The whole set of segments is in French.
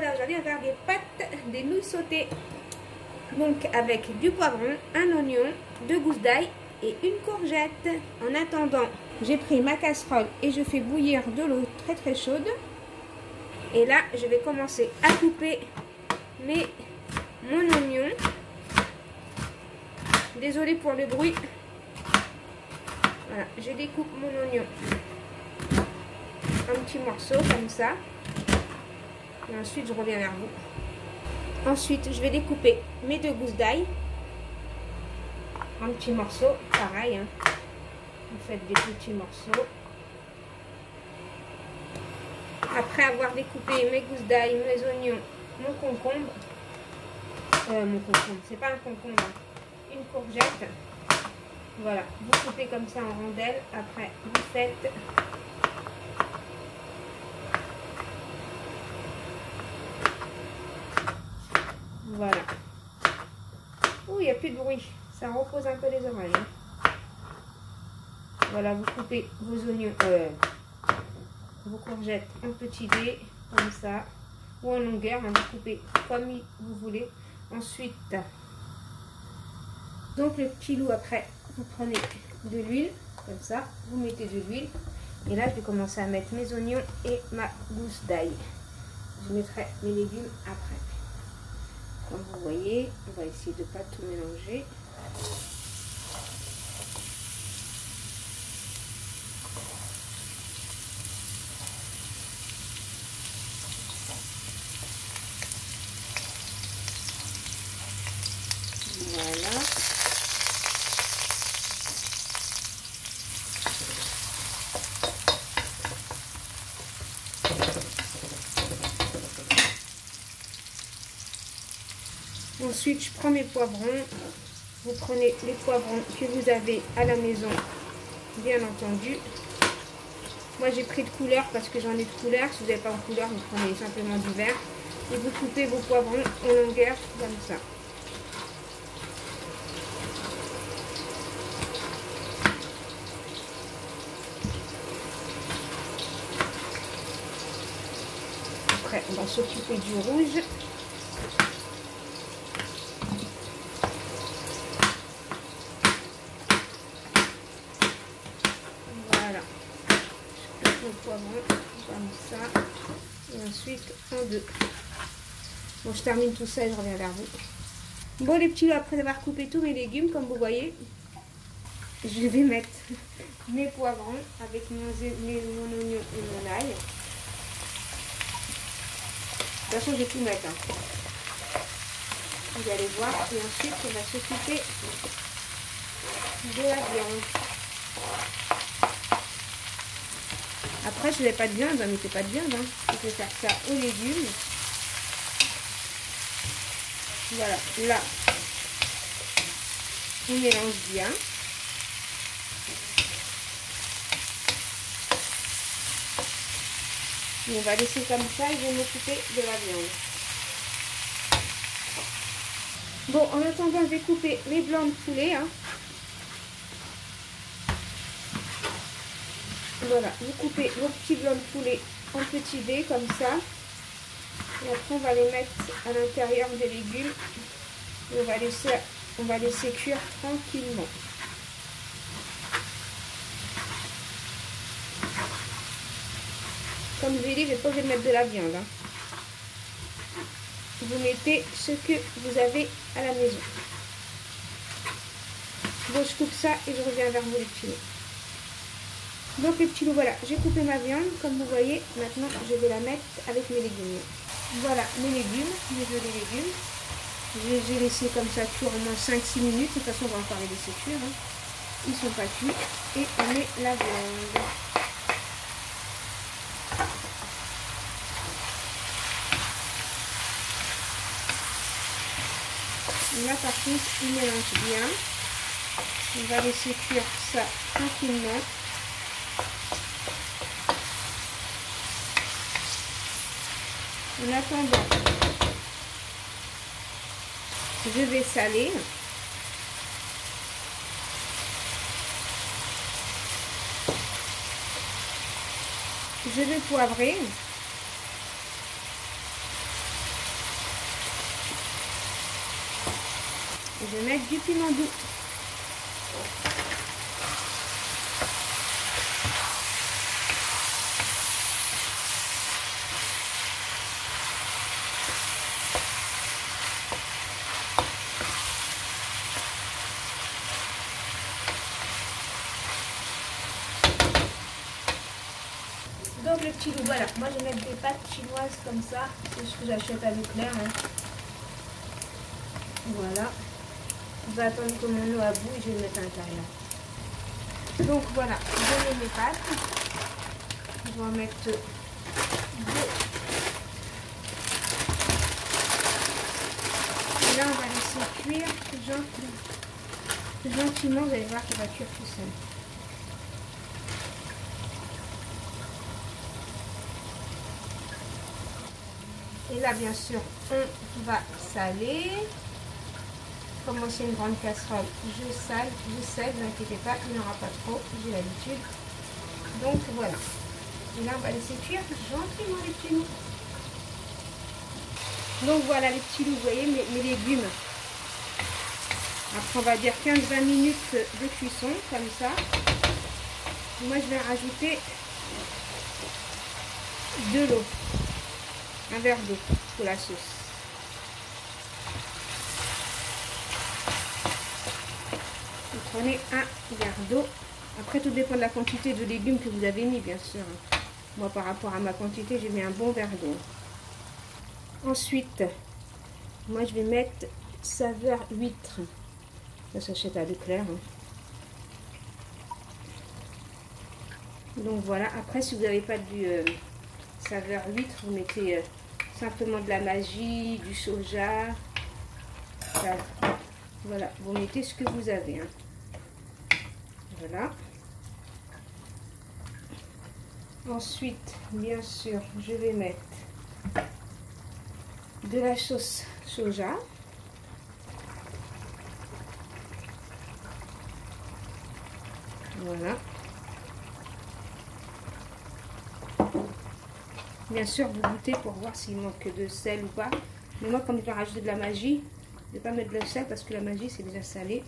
voilà, aujourd'hui on va faire des pâtes, des nouilles sautées. Donc avec du poivron, un oignon, deux gousses d'ail et une courgette. En attendant, j'ai pris ma casserole et je fais bouillir de l'eau très très chaude. Et là, je vais commencer à couper mes, mon oignon. Désolée pour le bruit. Voilà, je découpe mon oignon un petit morceau comme ça. Ensuite, je reviens vers vous. Ensuite, je vais découper mes deux gousses d'ail. Un petit morceau, pareil. Hein. Vous faites des petits morceaux. Après avoir découpé mes gousses d'ail, mes oignons, mon concombre, euh, mon concombre, c'est pas un concombre, hein. une courgette. Voilà, vous coupez comme ça en rondelles. Après, vous faites Voilà. Oh, il n'y a plus de bruit. Ça repose un peu les oreilles. Hein. Voilà, vous coupez vos oignons, euh, vos courgettes en petits dés, comme ça, ou en longueur. Hein, vous coupez comme vous voulez. Ensuite, donc le petit loup après, vous prenez de l'huile, comme ça, vous mettez de l'huile. Et là, je vais commencer à mettre mes oignons et ma gousse d'ail. Je mettrai mes légumes après. Comme vous voyez, on va essayer de ne pas tout mélanger. Voilà. Ensuite, je prends mes poivrons. Vous prenez les poivrons que vous avez à la maison, bien entendu. Moi, j'ai pris de couleur parce que j'en ai de couleur. Si vous n'avez pas en couleur, vous prenez simplement du vert. Et vous coupez vos poivrons en longueur comme ça. Après, on va s'occuper du rouge. comme ça. Et ensuite, en deux. Bon, je termine tout ça et je reviens vers vous. Bon, les petits, après avoir coupé tous mes légumes, comme vous voyez, je vais mettre mes poivrons avec mon, oignon et mon ail. De toute façon, je vais tout mettre. Hein. Vous allez voir. Et ensuite, on va s'occuper de la viande. Après, je n'avais pas de viande, mais c'est pas de viande. Hein. Je vais faire ça aux légumes. Voilà, là, on mélange bien. On va laisser comme ça et je vais m'occuper de la viande. Bon, en attendant, je vais couper mes blancs de poulet. Hein. Voilà, vous coupez vos petits blancs de poulet en petits dés comme ça. Et après, on va les mettre à l'intérieur des légumes. Et on va laisser, on va laisser cuire tranquillement. Comme je vous l'ai dit, je n'ai pas obligé de mettre de la viande. Hein. Vous mettez ce que vous avez à la maison. Bon, je coupe ça et je reviens vers vous les petits donc les petits loups, voilà, j'ai coupé ma viande, comme vous voyez. Maintenant, je vais la mettre avec mes légumes. Voilà mes légumes, mes de légumes. Je les ai laissés comme ça cuire au moins 5-6 minutes. De toute façon, on va encore les laisser cuire. Hein. Ils sont pas cuits. Et on met la viande. Là, par contre, il mélange bien. On va laisser cuire ça tranquillement. En attendant, je vais saler. Je vais poivrer. Je vais mettre du piment doux. Donc le petit loup, voilà, moi je mettre des pâtes chinoises comme ça, c'est ce que j'achète à Leclerc. Hein. Voilà. On va attendre que mon eau à bout et je vais le mettre à l'intérieur. Donc voilà, je mets mes pâtes. Je vais mettre deux. Et là on va laisser cuire gentiment. Gentiment, vous allez voir qu'il va cuire tout seul. Et là, bien sûr, on va saler. Comme c'est une grande casserole, je sale, je sale, ne vous inquiétez pas, il n'y aura pas trop, j'ai l'habitude. Donc voilà. Et là, on va laisser cuire gentiment les petits loups. Donc voilà les petits loups, vous voyez mes, mes légumes. Après, on va dire 15-20 minutes de cuisson, comme ça. Moi, je vais rajouter de l'eau un verre d'eau pour la sauce. Vous prenez un verre d'eau. Après, tout dépend de la quantité de légumes que vous avez mis, bien sûr. Moi, par rapport à ma quantité, j'ai mis un bon verre d'eau. Ensuite, moi, je vais mettre saveur huître. Ça s'achète à Leclerc. Hein. Donc voilà, après si vous n'avez pas du euh, saveur huître, vous mettez euh, simplement de la magie, du soja. Voilà, vous mettez ce que vous avez. Hein. Voilà. Ensuite, bien sûr, je vais mettre de la sauce soja. Voilà. Bien sûr, vous goûtez pour voir s'il manque de sel ou pas. Mais moi, comme je vais rajouter de la magie, je ne vais pas mettre de sel parce que la magie, c'est déjà salé.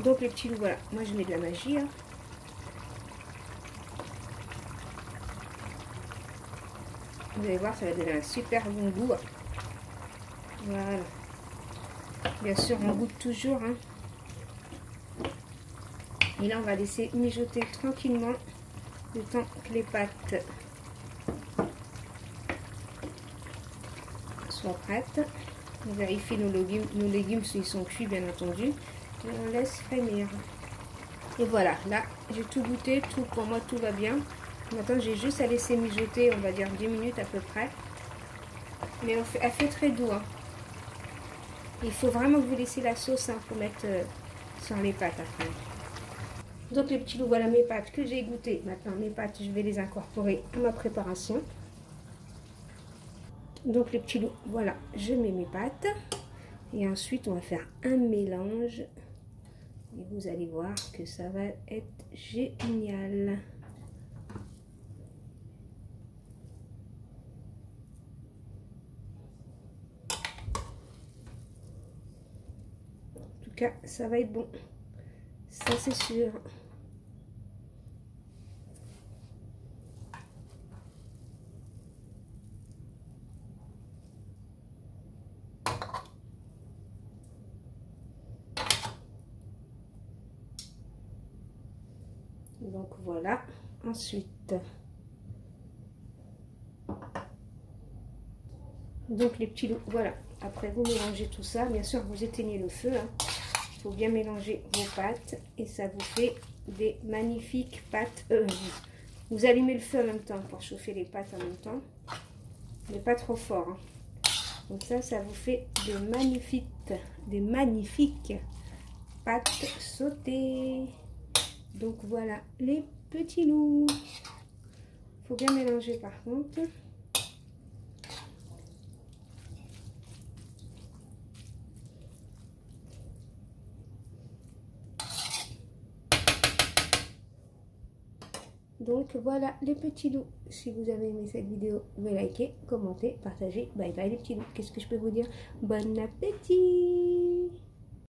Donc, les petits loups, voilà. Moi, je mets de la magie. Hein. Vous allez voir, ça va donner un super bon goût. Voilà. Bien sûr, on goûte toujours. Hein. Et là, on va laisser mijoter tranquillement le temps que les pâtes soient prêtes. On vérifie nos légumes, nos légumes s'ils sont cuits bien entendu. Et on laisse frémir. Et voilà, là j'ai tout goûté, tout pour moi tout va bien. Maintenant j'ai juste à laisser mijoter, on va dire 10 minutes à peu près. Mais on fait, elle fait très doux. Hein. Il faut vraiment que vous laissiez la sauce hein, pour mettre euh, sur les pâtes après. Donc les petits loups, voilà mes pâtes que j'ai goûtées. Maintenant mes pâtes, je vais les incorporer à ma préparation. Donc les petits loups, voilà, je mets mes pâtes. Et ensuite on va faire un mélange. Et vous allez voir que ça va être génial. En tout cas, ça va être bon. Ça, c'est sûr. Donc voilà. Ensuite, donc les petits loups, voilà. Après, vous mélangez tout ça. Bien sûr, vous éteignez le feu. Hein. Faut bien mélanger vos pâtes et ça vous fait des magnifiques pâtes. Euh, vous allumez le feu en même temps pour chauffer les pâtes en même temps. Mais pas trop fort. Hein. Donc ça, ça vous fait de magnifiques, des magnifiques pâtes sautées. Donc voilà les petits loups. Faut bien mélanger par contre. Donc voilà les petits loups. Si vous avez aimé cette vidéo, vous pouvez liker, commenter, partager. Bye bye les petits loups. Qu'est-ce que je peux vous dire? Bon appétit